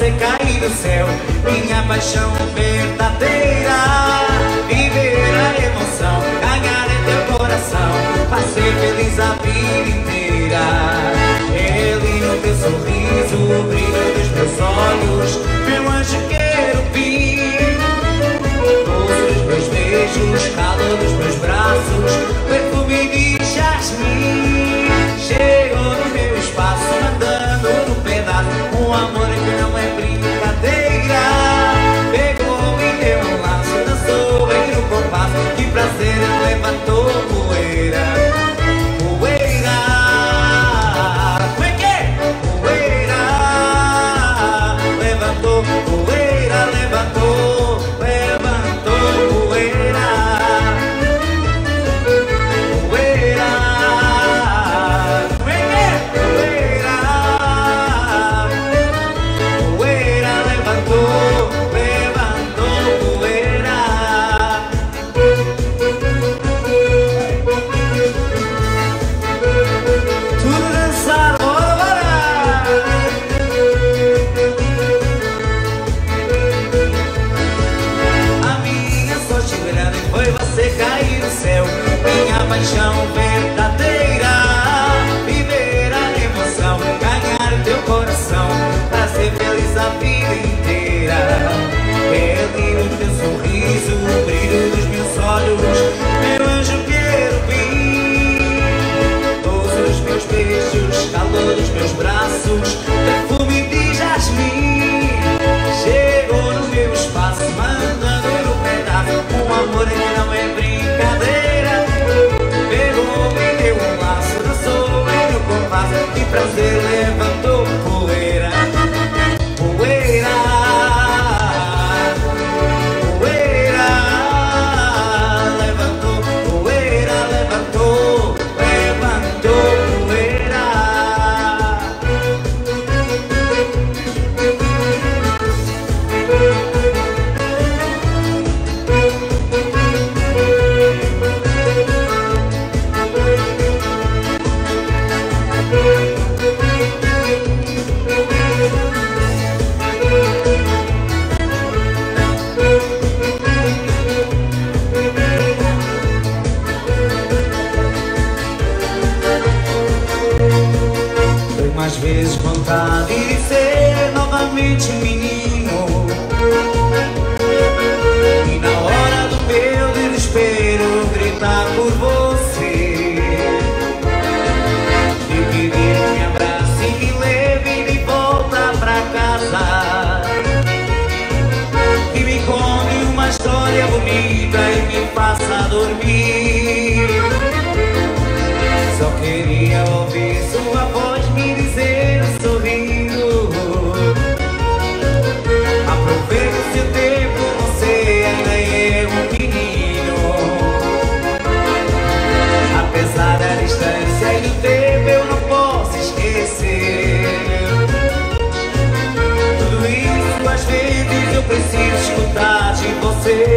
você cair do céu. Minha paixão verdadeira paixão. Brasil. mais vezes vontade de ser novamente menino. a distância e o tempo eu não posso esquecer. Tudo isso às vezes eu preciso escutar de você.